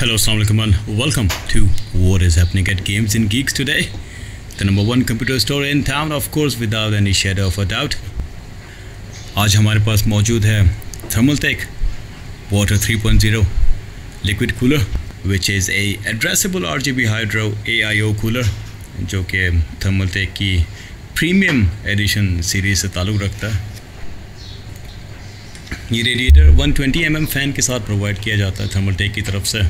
Hello अलैक मन welcome to what is happening at games in geeks today the number one computer store in town of course without any shade of a doubt आज हमारे पास मौजूद है Thermaltake water 3.0 point zero liquid cooler which is a addressable R G B hydro A I O cooler जो कि Thermaltake की premium edition series से ताल्लुक रखता है। ये रेडिएटर 120 ट्वेंटी mm फ़ैन के साथ प्रोवाइड किया जाता है थर्मल टेक की तरफ़ से।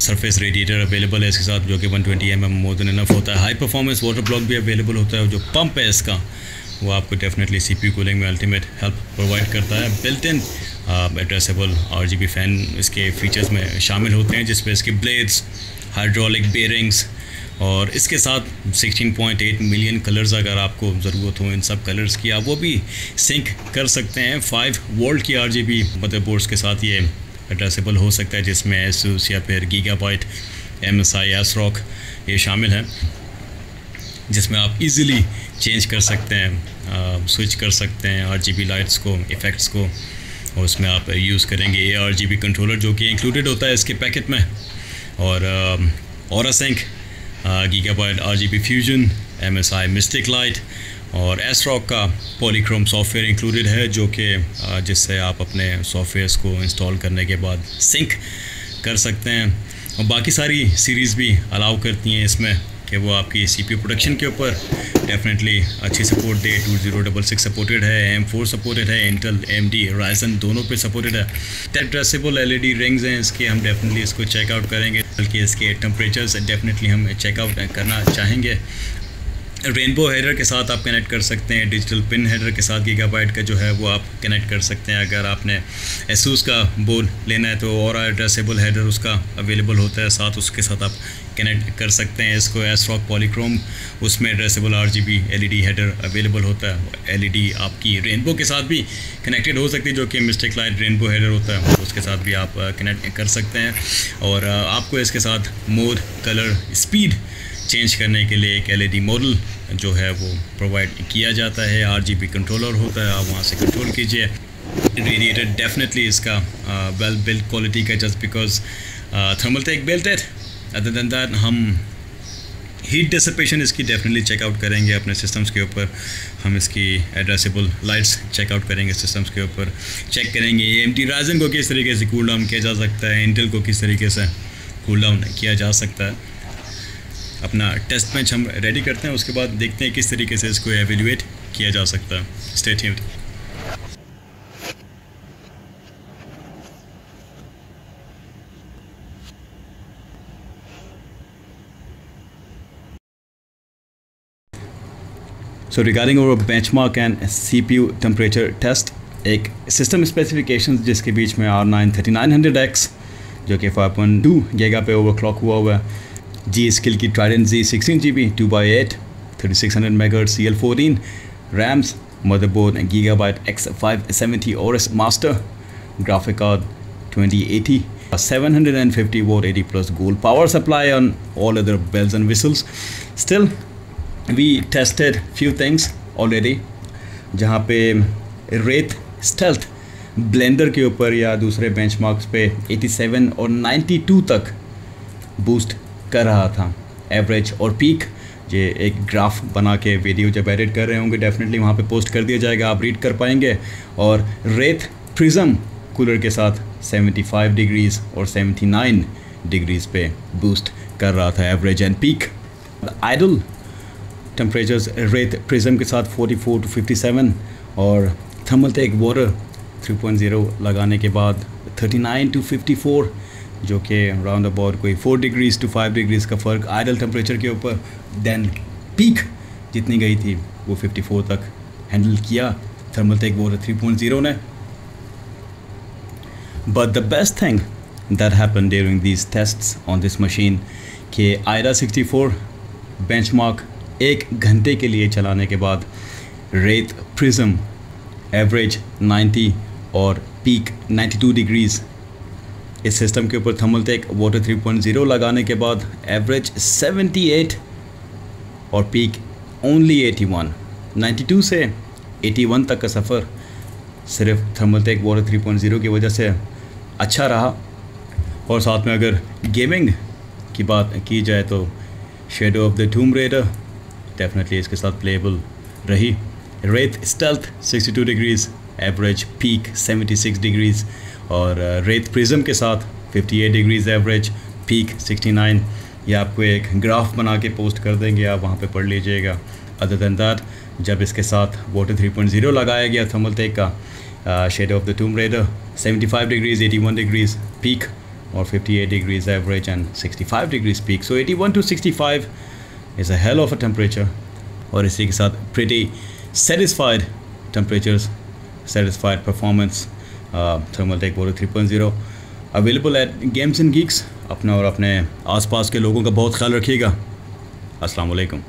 सरफेस रेडिएटर अवेलेबल है इसके साथ, जो कि 120 twenty M M more than enough होता है। हाई परफॉर्मेंस वाटर ब्लॉक भी अवेलेबल होता है जो पंप है इसका, वो आपको डेफिनेटली सी पी कूलिंग में अल्टीमेट हेल्प प्रोवाइड करता है। Built in addressable R G B fan इसके फीचर्स में शामिल होते हैं जिसपे इसके ब्लेड्स हाइड्रोलिक बेरिंग्स और इसके साथ 16.8 मिलियन कलर्स अगर आपको ज़रूरत हो इन सब कलर्स की, आप वो भी सिंक कर सकते हैं। फाइव वोल्ट की आर जी बी मदरबोर्ड्स के साथ ये एड्रेसेबल हो सकता है, जिसमें एसूस या फिर Gigabyte M S I ASRock ये शामिल हैं, जिसमें आप इजीली चेंज कर सकते हैं स्विच कर सकते हैं आर जी बी लाइट्स को इफ़ेक्ट्स को, और उसमें आप यूज़ करेंगे A R G B controller जो कि इंक्लूडेड होता है इसके पैकेट में। और और sync Gigabyte R G B fusion M S I mystic light और एसरॉक का पॉलीक्रोम सॉफ्टवेयर इंक्लूडेड है, जो कि जिससे आप अपने सॉफ्टवेयर्स को इंस्टॉल करने के बाद सिंक कर सकते हैं। और बाकी सारी सीरीज़ भी अलाउ करती हैं इसमें कि वो आपकी सी पी प्रोडक्शन के ऊपर डेफिनेटली अच्छी सपोर्ट दे। Two zero double six supported है एम फोर सपोर्टेड है इंटल एम डी राइजन दोनों पे सपोर्टेड है। Addressable L E D rings हैं, इसके हम डेफिनेटली इसको चेकआउट करेंगे। बल्कि इसके टेम्परेचर्स डेफिनेटली हम चेकआउट करना चाहेंगे। रेनबो हेडर के साथ आप कनेक्ट कर सकते हैं, डिजिटल पिन हेडर के साथ गीगाबाइट का जो है वो आप कनेक्ट कर सकते हैं। अगर आपने एसूस का बोर्ड लेना है तो और एड्रेसेबल हेडर उसका अवेलेबल होता है, साथ उसके साथ आप कनेक्ट कर सकते हैं। इसको एस रॉक पॉलीक्रोम उसमें addressable R G B L E D header available होता है एल ई डी आपकी रेनबो के साथ भी कनेक्टेड हो सकती है, जो कि मिस्टेक लाइट रेनबो हेडर होता है, उसके साथ भी आप कनेक्ट कर सकते हैं। और आपको इसके साथ मोड कलर स्पीड चेंज करने के लिए एक एलईडी मॉडल जो है वो प्रोवाइड किया जाता है। आरजीबी कंट्रोलर होता है, आप वहाँ से कंट्रोल कीजिए। रेडिएटर डेफिनेटली इसका वेल बिल्ड क्वालिटी का just because Thermaltake built it other than that हम हीट डिसपेशन इसकी डेफिनेटली चेकआउट करेंगे अपने सिस्टम्स के ऊपर। हम इसकी एड्रेसेबल लाइट्स चेकआउट करेंगे सिस्टम्स के ऊपर। चेक करेंगे ए एम को किस तरीके से कूल डाउन किया जा सकता है इंटेल को किस तरीके से कूल डाउन किया जा सकता है। अपना टेस्ट मैच हम रेडी करते हैं उसके बाद देखते हैं किस तरीके से इसको एवेल्यूएट किया जा सकता है। State So regarding our benchmark and CPU temperature test, एक सिस्टम स्पेसिफिकेशन जिसके बीच में R nine thirty nine hundred X जो कि फाइव पॉइंट टू गेगा पे ओवर क्लॉक हुआ हुआ है जी स्किल की trident G sixteen G B two by eight thirty six hundred mega C L fourteen RAMs motherboard Gigabyte X five seventy और S master graphic card twenty eighty 750 watt 80 plus gold power supply on all other bells and whistles. Still, we tested few things already, जहाँ पे रेत stealth blender के ऊपर या दूसरे benchmarks पे 87 और 92 तक बूस्ट कर रहा था। एवरेज और पीक ये एक ग्राफ बना के वीडियो जब एडिट कर रहे होंगे डेफिनेटली वहाँ पे पोस्ट कर दिया जाएगा, आप रीड कर पाएँगे। और रेत प्रिज्म कूलर के साथ 75 डिग्रीज़ और 79 डिग्रीज़ पे बूस्ट कर रहा था average and peak idle temperatures Wraith prism के साथ 44 टू 57 और थर्मल टेक वाटर 3.0 लगाने के बाद 39 टू 54 जो कि राउंड अबाउट कोई four degrees to five degrees का फ़र्क आइडल टेम्परेचर के ऊपर दैन पीक जितनी गई थी, वो 54 तक हैंडल किया। थर्मल टेक वो थ्री पॉइंट ज़ीरो ने। But the best thing that happen during these test on this machine कि आयरा 64 बेंचमार्क एक घंटे के लिए चलाने के बाद रेत प्रिज्म एवरेज 90 और पीक 92 डिग्रीज़ इस सिस्टम के ऊपर थर्मल टेक वाटर 3.0 लगाने के बाद एवरेज 78 और पीक ओनली 81 92 से 81 तक का सफ़र सिर्फ़ थर्मल टेक वाटर 3.0 की वजह से अच्छा रहा। और साथ में अगर गेमिंग की बात की जाए तो shadow of the tomb raider definitely इसके साथ प्लेबल रही। Wraith stealth 62 degrees average peak 76 degrees और रेत प्रिज्म के साथ 58 डिग्रीज़ एवरेज पीक 69 ये आपको एक ग्राफ बना के पोस्ट कर देंगे, आप वहाँ पे पढ़ लीजिएगा। अदर दैन दैट जब इसके साथ वाटर 3.0 लगाया गया थर्मल टेक का shade of the tomb raider 75 degrees 81 degrees peak और 58 degrees average and 65 degrees peak so 81 to 65 is a hell of a temperature और इसी के साथ pretty satisfied temperatures satisfied performance tech thermal tech water 3.0 available at games and geeks अपना और अपने आसपास के लोगों का बहुत ख्याल रखिएगा। अस्सलाम वालेकुम